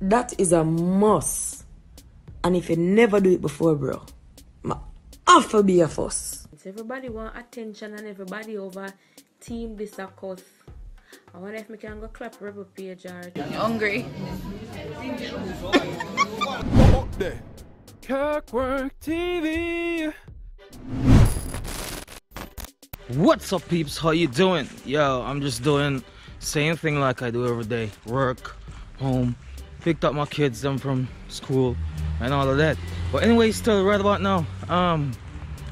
That is a must. And if you never do it before, bro, ma have to be a fuss. Everybody want attention and everybody over Team Bissacos. I wonder if we can go clap Rebel page or You hungry? Up there. Kirkwork TV. What's up peeps? How you doing? Yo, I'm just doing same thing like I do every day. Work, home, picked up my kids them from school and all of that. But anyway, still right about now. Um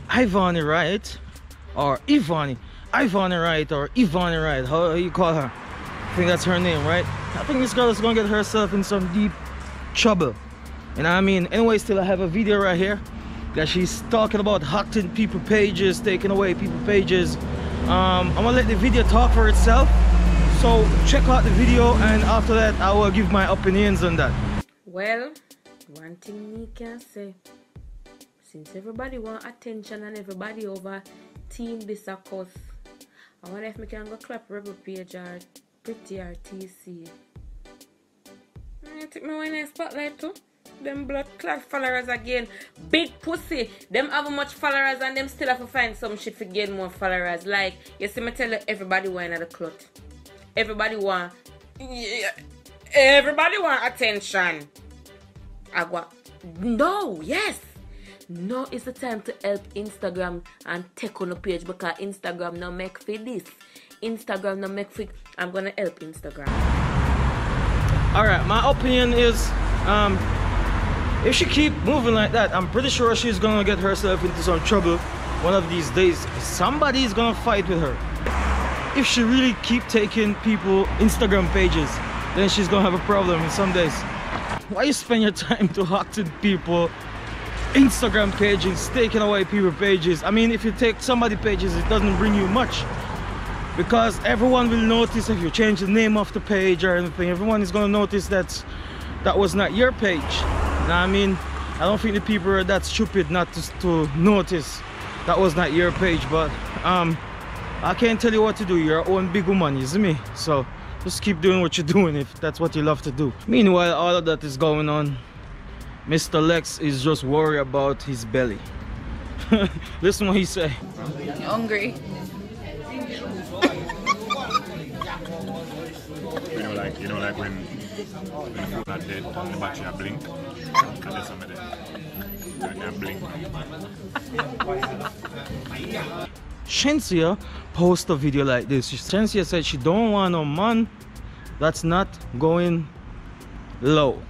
Ivany right? Or Ivany. Ivany right or Ivany right. How you call her? I think that's her name, right? I think this girl is gonna get herself in some deep trouble. And I mean, anyway, still I have a video right here that she's talking about hacking people pages, taking away people pages. Um, I'm gonna let the video talk for itself. So check out the video and after that I will give my opinions on that. Well, one thing me can say. Since everybody want attention and everybody over Team Bissacos, I wonder if we can go clap Rebel page or Pretty RTC. I think me win a spotlight too. Them blood clot followers again. Big pussy. Them have much followers and them still have to find some shit to gain more followers. Like, you see me tell everybody want at the clot. Everybody want everybody want attention. I got no, yes. No, it's the time to help Instagram and take on the page because Instagram now make for this. Instagram now make for I'm gonna help Instagram. Alright, my opinion is um if she keep moving like that, I'm pretty sure she's gonna get herself into some trouble one of these days. Somebody is gonna fight with her. If she really keep taking people Instagram pages, then she's gonna have a problem in some days. Why you spend your time to hack to people Instagram pages, taking away people pages? I mean, if you take somebody pages, it doesn't bring you much because everyone will notice if you change the name of the page or anything. Everyone is gonna notice that that was not your page. Now, I mean, I don't think the people are that stupid not to, to notice that was not your page, but um, I can't tell you what to do. You're your own big woman, is me? So just keep doing what you're doing if that's what you love to do. Meanwhile, all of that is going on. Mr. Lexx is just worried about his belly. Listen what he say. You hungry? You know, like you know, like when when the phone are dead and the battery are blink, and there's some of them. And they blink. Shenseea post a video like this. Shenseea said she don't want no man that's not going low.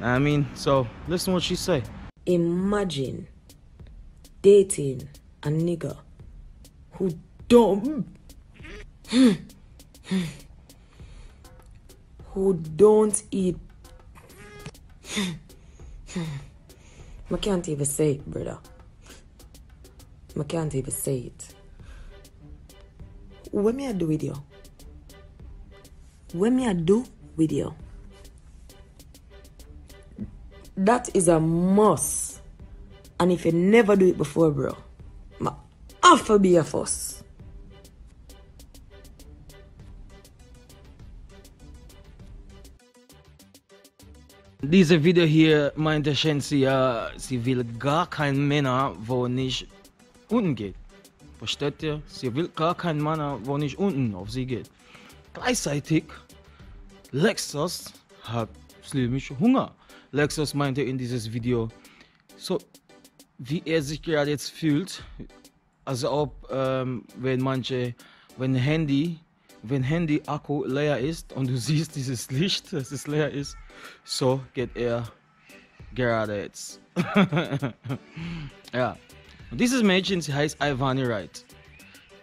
I mean, so listen what she say. Imagine dating a nigga who don't who don't eat I can't even say it, brother. I can't even say it. What me I do you? What me I do you? That is a must. And if you never do it before, bro, have to be a fuss. Diese Video hier meinte Shenseea, sie will uh, gar keinen Männer, uh, wo nicht unten geht. Versteht ihr? Sie will gar keinen Mann, wo nicht unten auf sie geht. Gleichzeitig, Lexus hat schlimmisch Hunger. Lexus meinte in dieses Video, so wie er sich gerade jetzt fühlt, also ob ähm, wenn manche, wenn Handy, wenn Handy Akku leer ist und du siehst dieses Licht, dass es leer ist, so geht er gerade jetzt. ja. Und dieses Mädchen, sie heißt Ivani Wright.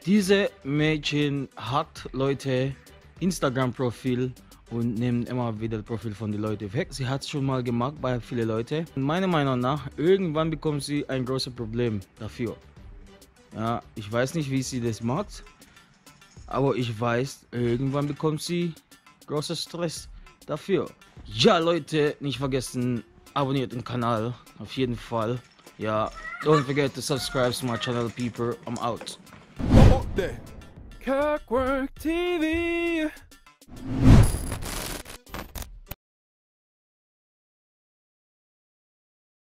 Diese Mädchen hat Leute Instagram-Profil und nimmt immer wieder das Profil von den Leuten weg. Sie hat es schon mal gemacht bei vielen Leuten. Und meiner Meinung nach, irgendwann bekommt sie ein großes Problem dafür. Ja, ich weiß nicht, wie sie das macht, aber ich weiß, irgendwann bekommt sie großen Stress dafür. Ja, Leute, nicht vergessen, abonniert den Kanal, auf jeden Fall. Ja, don't forget to subscribe to my channel, people. I'm out.